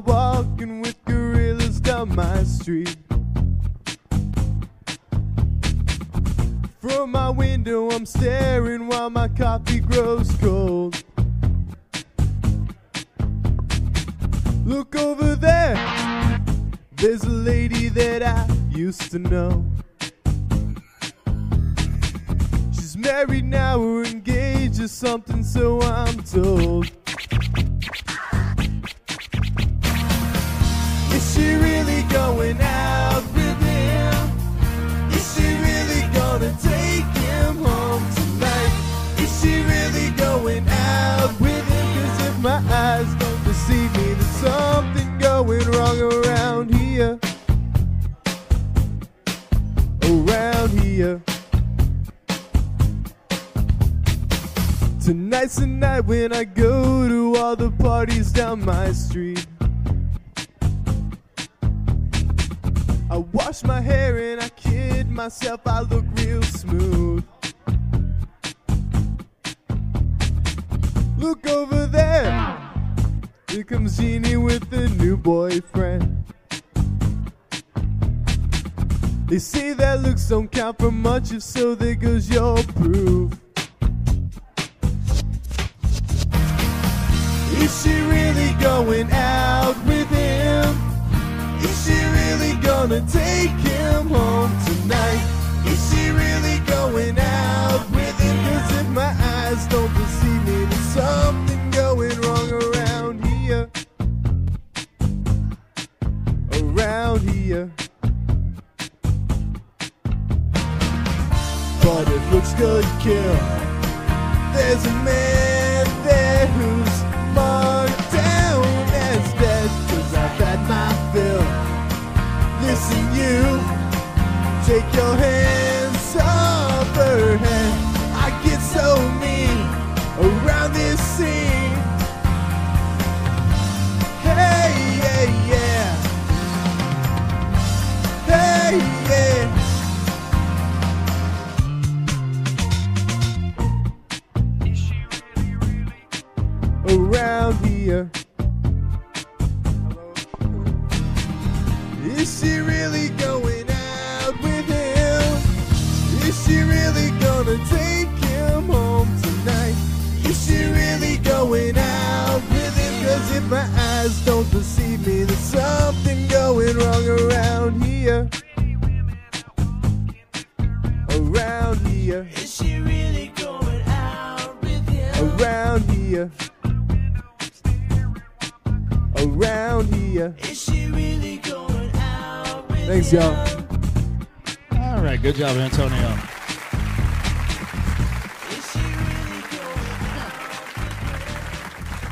walking with gorillas down my street. From my window, I'm staring while my coffee grows cold. Look over there, there's a lady that I used to know. She's married now or engaged or something, so I'm told. Going wrong around here. Around here. Tonight's the night when I go to all the parties down my street. I wash my hair and I kid myself, I look real smooth. Look over. Here comes Jeannie with a new boyfriend. They say that looks don't count for much, if so, there goes your proof. Is she really going out with him? Is she really gonna take him home tonight? Here. But it looks good, kill. There's a man there who's marked down as dead. Cause I've had my fill. Listen, you, take your hands off her head. I get so mean around this scene. Around here. Is she really going out with him? Is she really gonna take him home tonight? Is she really going out with him? Cause if my eyes don't deceive me, there's something going wrong around here. Around here. Is she really going out with him? Around here. Around here. Is she really going out with Thanks, y'all. All right, good job, Antonio.